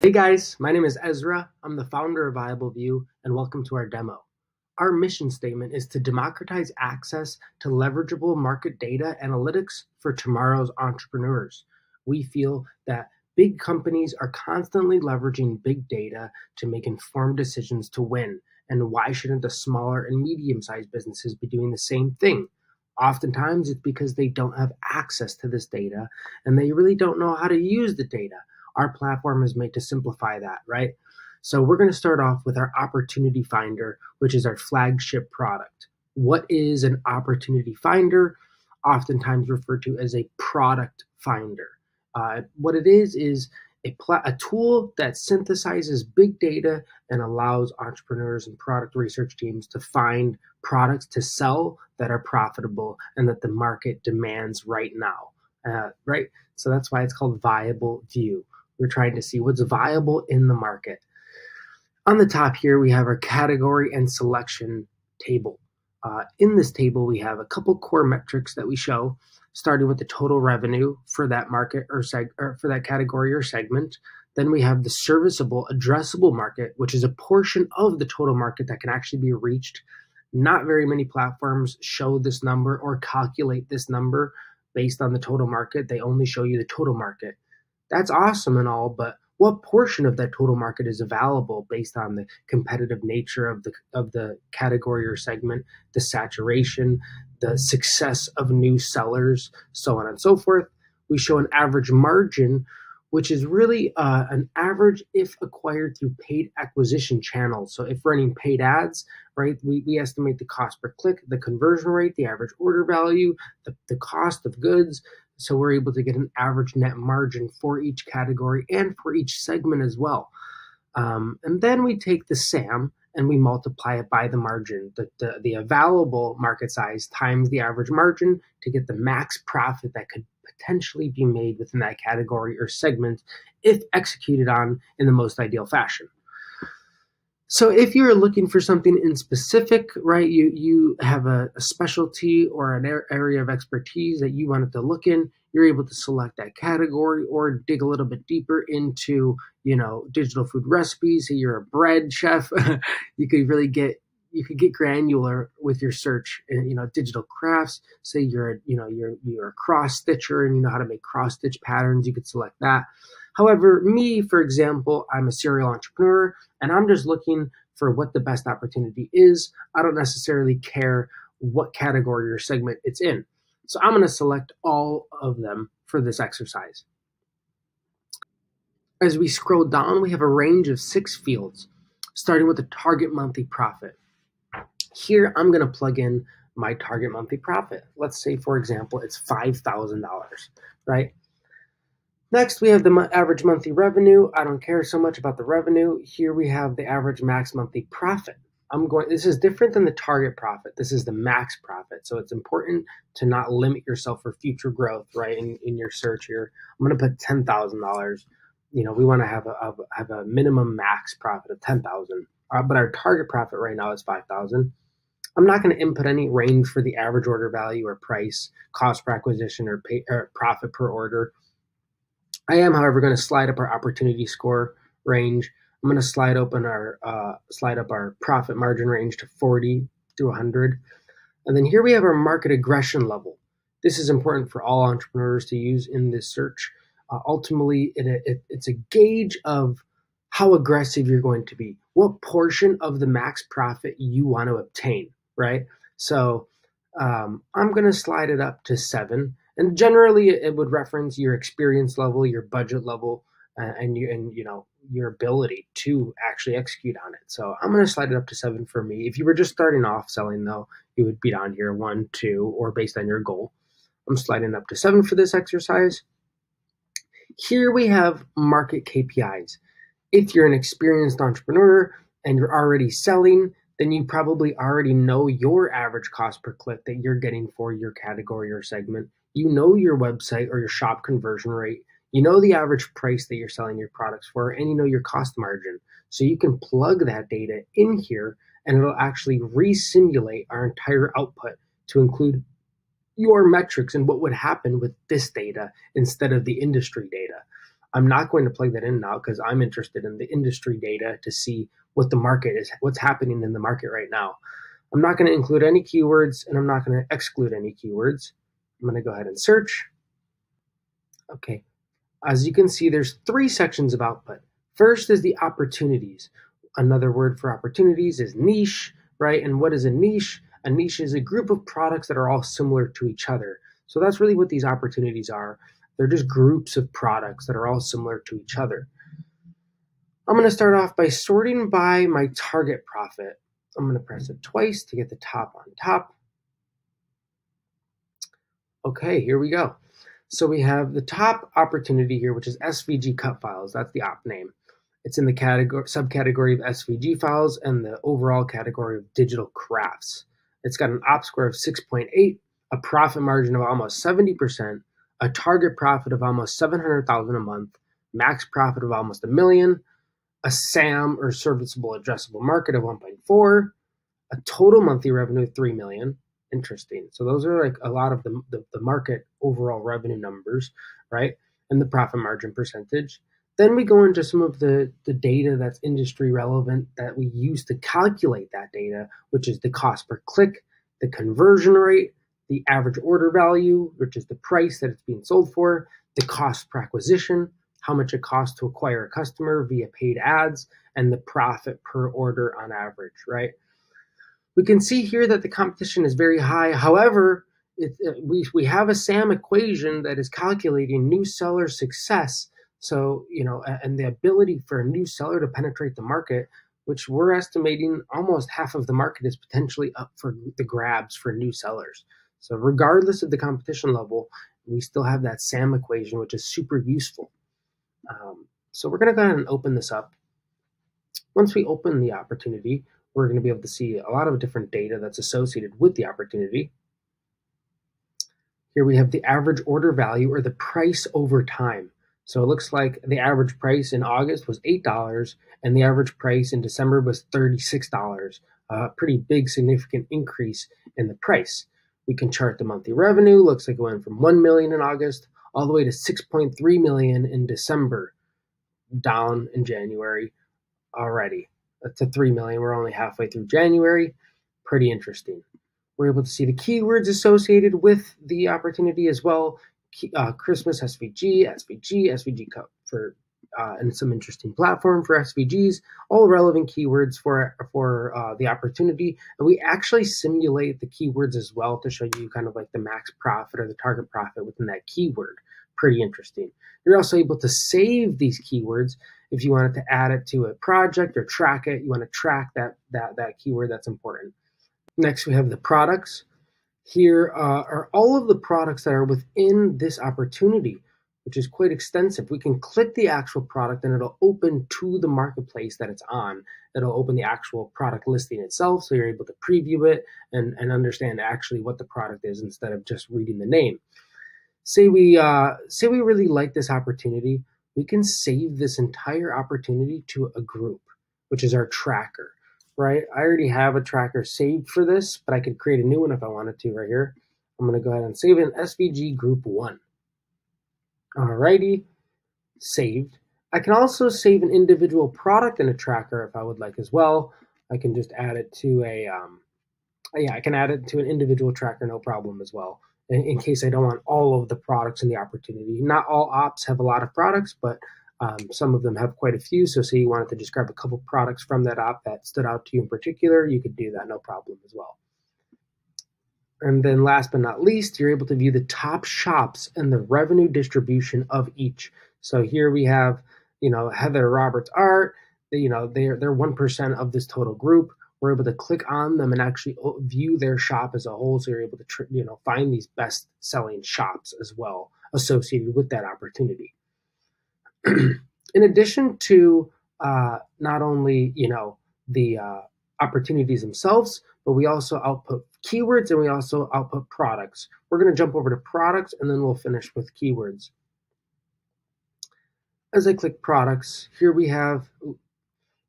Hey guys, my name is Ezra. I'm the founder of Viable View, and welcome to our demo. Our mission statement is to democratize access to leverageable market data analytics for tomorrow's entrepreneurs. We feel that big companies are constantly leveraging big data to make informed decisions to win. And why shouldn't the smaller and medium sized businesses be doing the same thing? Oftentimes, it's because they don't have access to this data and they really don't know how to use the data. Our platform is made to simplify that, right? So, we're going to start off with our Opportunity Finder, which is our flagship product. What is an Opportunity Finder? Oftentimes referred to as a product finder. Uh, what it is, is a, a tool that synthesizes big data and allows entrepreneurs and product research teams to find products to sell that are profitable and that the market demands right now. Uh, right? So that's why it's called Viable View. We're trying to see what's viable in the market. On the top here, we have our category and selection table. Uh, in this table, we have a couple core metrics that we show starting with the total revenue for that market or, seg- or for that category or segment. Then we have the serviceable addressable market, which is a portion of the total market that can actually be reached. Not very many platforms show this number or calculate this number based on the total market. They only show you the total market. That's awesome and all, but what portion of that total market is available based on the competitive nature of the of the category or segment, the saturation, the success of new sellers, so on and so forth. We show an average margin, which is really uh, an average if acquired through paid acquisition channels. So if running paid ads, right, we, we estimate the cost per click, the conversion rate, the average order value, the, the cost of goods, so we're able to get an average net margin for each category and for each segment as well. Um, and then we take the SAM and we multiply it by the margin, the, the, the available market size times the average margin to get the max profit that could potentially be made within that category or segment if executed on in the most ideal fashion. So if you're looking for something in specific, right, you you have a, a specialty or an area of expertise that you wanted to look in, you're able to select that category or dig a little bit deeper into, you know, digital food recipes. Say you're a bread chef, you could really get you could get granular with your search and you know digital crafts say you're you know you're you're a cross stitcher and you know how to make cross stitch patterns you could select that However, me, for example, I'm a serial entrepreneur and I'm just looking for what the best opportunity is. I don't necessarily care what category or segment it's in. So I'm going to select all of them for this exercise. As we scroll down, we have a range of six fields, starting with the target monthly profit. Here, I'm going to plug in my target monthly profit. Let's say, for example, it's $5,000, right? Next, we have the average monthly revenue. I don't care so much about the revenue. Here we have the average max monthly profit. I'm going, this is different than the target profit. This is the max profit. So it's important to not limit yourself for future growth, right? In, in your search here, I'm going to put $10,000. You know, we want to have a, have a minimum max profit of 10,000, uh, but our target profit right now is 5,000. I'm not going to input any range for the average order value or price, cost per acquisition, or, pay, or profit per order. I am, however, going to slide up our opportunity score range. I'm going to slide open our uh, slide up our profit margin range to 40 to 100. And then here we have our market aggression level. This is important for all entrepreneurs to use in this search. Uh, ultimately, it, it, it's a gauge of how aggressive you're going to be, what portion of the max profit you want to obtain, right? So um, I'm going to slide it up to seven and generally it would reference your experience level, your budget level, uh, and you and you know your ability to actually execute on it. So I'm going to slide it up to seven for me. If you were just starting off selling though, you would be down here one, two, or based on your goal. I'm sliding up to seven for this exercise. Here we have market KPIs. If you're an experienced entrepreneur and you're already selling, then you probably already know your average cost per click that you're getting for your category or segment you know your website or your shop conversion rate, you know the average price that you're selling your products for, and you know your cost margin. So you can plug that data in here and it'll actually re-simulate our entire output to include your metrics and what would happen with this data instead of the industry data. I'm not going to plug that in now because I'm interested in the industry data to see what the market is, what's happening in the market right now. I'm not going to include any keywords and I'm not going to exclude any keywords. I'm going to go ahead and search. Okay, as you can see, there's three sections of output. First is the opportunities. Another word for opportunities is niche, right? And what is a niche? A niche is a group of products that are all similar to each other. So that's really what these opportunities are. They're just groups of products that are all similar to each other. I'm going to start off by sorting by my target profit. I'm going to press it twice to get the top on top. Okay, here we go. So we have the top opportunity here, which is SVG cut files. That's the op name. It's in the category subcategory of SVG files and the overall category of digital crafts. It's got an op score of 6.8, a profit margin of almost 70%, a target profit of almost 700,000 a month, max profit of almost a million, a SAM or serviceable addressable market of 1.4, a total monthly revenue of 3 million, interesting. So those are like a lot of the, the, the market overall revenue numbers, right? And the profit margin percentage. Then we go into some of the, the data that's industry relevant that we use to calculate that data, which is the cost per click, the conversion rate, the average order value, which is the price that it's being sold for, the cost per acquisition, how much it costs to acquire a customer via paid ads, and the profit per order on average, right? We can see here that the competition is very high. However, it, uh, we, we have a SAM equation that is calculating new seller success. So, you know, and the ability for a new seller to penetrate the market, which we're estimating almost half of the market is potentially up for the grabs for new sellers. So, regardless of the competition level, we still have that SAM equation, which is super useful. Um, so, we're going to go ahead and open this up. Once we open the opportunity, we're going to be able to see a lot of different data that's associated with the opportunity. Here we have the average order value or the price over time. So it looks like the average price in August was $8 and the average price in December was $36. A pretty big significant increase in the price. We can chart the monthly revenue. Looks like it went from 1 million in August all the way to 6.3 million in December, down in January already to 3 million. We're only halfway through January. Pretty interesting. We're able to see the keywords associated with the opportunity as well. Uh, Christmas SVG, SVG, SVG Cup for uh, and some interesting platform for SVGs, all relevant keywords for for uh, the opportunity. And we actually simulate the keywords as well to show you kind of like the max profit or the target profit within that keyword. Pretty interesting. You're also able to save these keywords if you wanted to add it to a project or track it, you want to track that that that keyword that's important. Next, we have the products. Here uh, are all of the products that are within this opportunity, which is quite extensive. We can click the actual product and it'll open to the marketplace that it's on. It'll open the actual product listing itself, so you're able to preview it and, and understand actually what the product is instead of just reading the name. Say we uh, say we really like this opportunity we can save this entire opportunity to a group, which is our tracker, right? I already have a tracker saved for this, but I could create a new one if I wanted to right here. I'm going to go ahead and save an SVG group one. Alrighty, saved. I can also save an individual product in a tracker if I would like as well. I can just add it to a, um, yeah, I can add it to an individual tracker, no problem as well in, in, case I don't want all of the products in the opportunity. Not all ops have a lot of products, but um, some of them have quite a few. So, say you wanted to just grab a couple products from that op that stood out to you in particular, you could do that no problem as well. And then, last but not least, you're able to view the top shops and the revenue distribution of each. So here we have, you know, Heather Roberts Art. You know, they're they're one percent of this total group we're able to click on them and actually view their shop as a whole. So you're able to, you know, find these best selling shops as well associated with that opportunity. In addition to uh, not only, you know, the uh, opportunities themselves, but we also output keywords and we also output products. We're going to jump over to products and then we'll finish with keywords. As I click products, here we have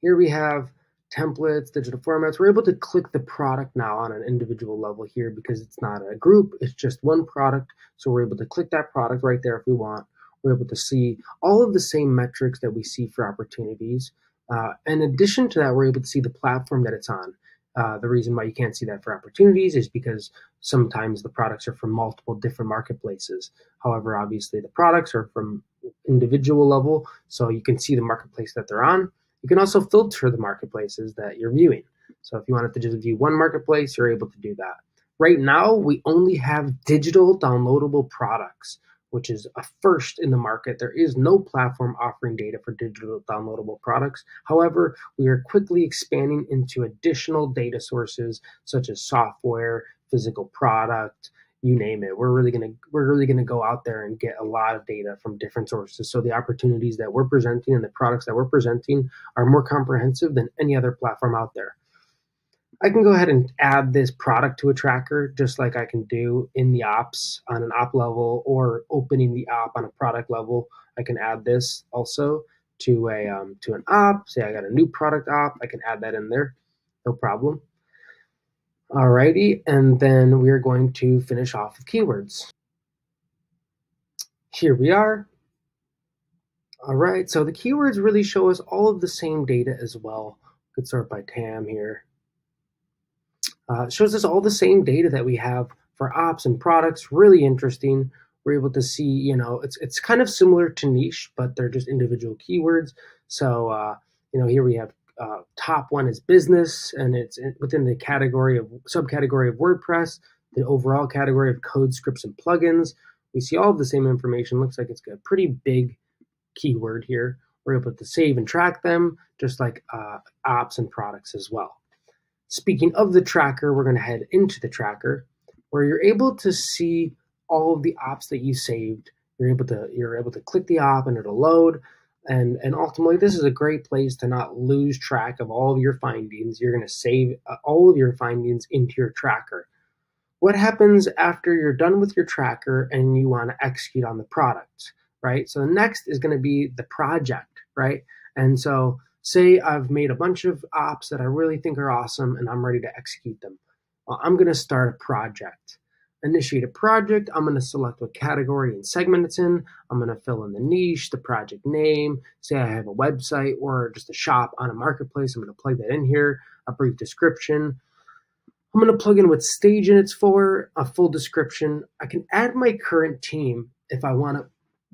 here we have templates, digital formats. We're able to click the product now on an individual level here because it's not a group, it's just one product. So we're able to click that product right there if we want. we're able to see all of the same metrics that we see for opportunities. Uh, in addition to that, we're able to see the platform that it's on. Uh, the reason why you can't see that for opportunities is because sometimes the products are from multiple different marketplaces. However, obviously the products are from individual level, so you can see the marketplace that they're on. You can also filter the marketplaces that you're viewing. So if you wanted to just view one marketplace, you're able to do that. Right now, we only have digital downloadable products which is a first in the market. There is no platform offering data for digital downloadable products. However, we are quickly expanding into additional data sources such as software, physical product, you name it. We're really gonna we're really gonna go out there and get a lot of data from different sources. So the opportunities that we're presenting and the products that we're presenting are more comprehensive than any other platform out there. I can go ahead and add this product to a tracker just like I can do in the ops on an op level or opening the op on a product level. I can add this also to a um, to an op. Say I got a new product op, I can add that in there, no problem. Alrighty, and then we're going to finish off with keywords. Here we are. All right, so the keywords really show us all of the same data as well. We could sort by TAM here. Uh, shows us all the same data that we have for ops and products. Really interesting. We're able to see, you know, it's it's kind of similar to niche, but they're just individual keywords. So, uh, you know, here we have uh, top one is business, and it's within the category of subcategory of WordPress. The overall category of code scripts and plugins. We see all of the same information. Looks like it's got a pretty big keyword here. We're able to save and track them, just like uh, ops and products as well. Speaking of the tracker, we're going to head into the tracker where you're able to see all of the ops that you saved. You're able to you're able to click the op and it'll load. And and ultimately, this is a great place to not lose track of all of your findings. You're going to save uh, all of your findings into your tracker. What happens after you're done with your tracker and you want to execute on the product, right? So the next is going to be the project, right? And so say I've made a bunch of ops that I really think are awesome and I'm ready to execute them. Well, I'm going to start a project. Initiate a project. I'm going to select what category and segment it's in. I'm going to fill in the niche, the project name. Say I have a website or just a shop on a marketplace. I'm going to plug that in here, a brief description. I'm going to plug in what stage it's for, a full description. I can add my current team if I want to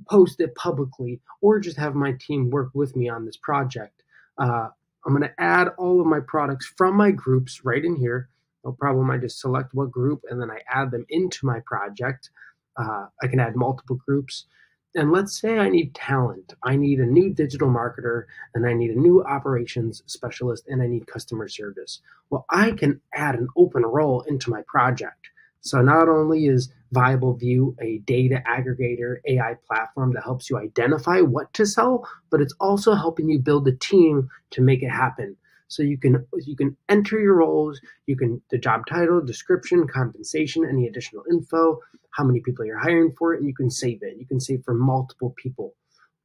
post it publicly or just have my team work with me on this project. Uh, I'm going to add all of my products from my groups right in here. No problem. I just select what group and then I add them into my project. Uh, I can add multiple groups. And let's say I need talent. I need a new digital marketer and I need a new operations specialist and I need customer service. Well, I can add an open role into my project. So not only is Viable View a data aggregator AI platform that helps you identify what to sell, but it's also helping you build a team to make it happen. So you can you can enter your roles, you can the job title, description, compensation, any additional info, how many people you're hiring for it, and you can save it. You can save for multiple people.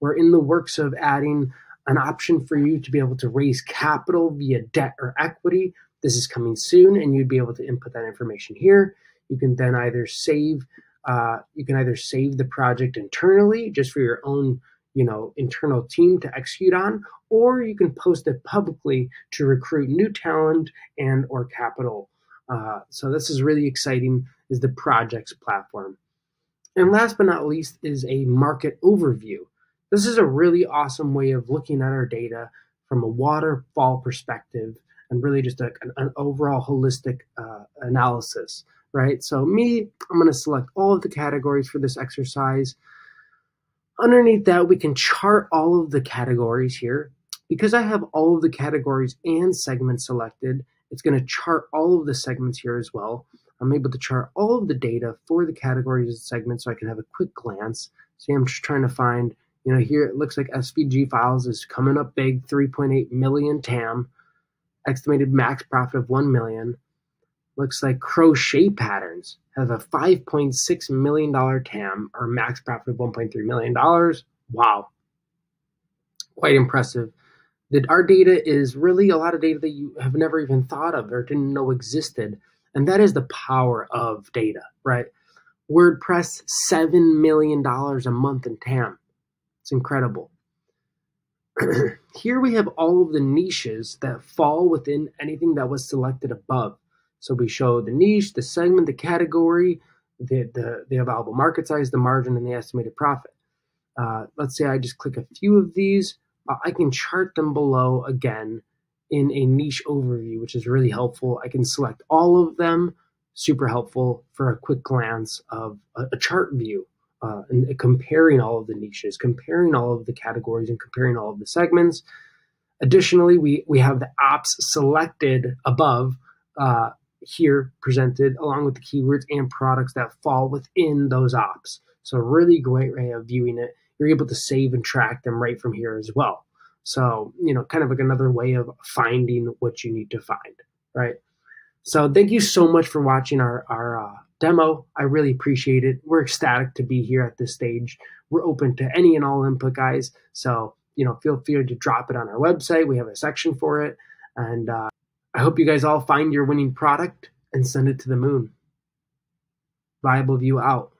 We're in the works of adding an option for you to be able to raise capital via debt or equity. This is coming soon, and you'd be able to input that information here. You can then either save uh, you can either save the project internally just for your own you know internal team to execute on or you can post it publicly to recruit new talent and or capital. Uh, so this is really exciting is the projects platform. And last but not least is a market overview. This is a really awesome way of looking at our data from a waterfall perspective and really just a, an, an overall holistic uh, analysis right? So me, I'm going to select all of the categories for this exercise. Underneath that, we can chart all of the categories here. Because I have all of the categories and segments selected, it's going to chart all of the segments here as well. I'm able to chart all of the data for the categories and segments so I can have a quick glance. See, I'm just trying to find, you know, here it looks like SVG files is coming up big, 3.8 million TAM, estimated max profit of 1 million looks like crochet patterns have a $5.6 million TAM or max profit of $1.3 million. Wow. Quite impressive. That our data is really a lot of data that you have never even thought of or didn't know existed. And that is the power of data, right? WordPress, $7 million a month in TAM. It's incredible. Here we have all of the niches that fall within anything that was selected above. So we show the niche, the segment, the category, the, the, the available market size, the margin, and the estimated profit. Uh, let's say I just click a few of these. Uh, I can chart them below again in a niche overview, which is really helpful. I can select all of them, super helpful for a quick glance of a, a chart view uh, and comparing all of the niches, comparing all of the categories, and comparing all of the segments. Additionally, we, we have the ops selected above uh, here presented along with the keywords and products that fall within those ops. So, really great way of viewing it. You're able to save and track them right from here as well. So, you know, kind of like another way of finding what you need to find, right? So, thank you so much for watching our, our uh, demo. I really appreciate it. We're ecstatic to be here at this stage. We're open to any and all input, guys. So, you know, feel free to drop it on our website. We have a section for it. And uh, I hope you guys all find your winning product and send it to the moon. Viable View out.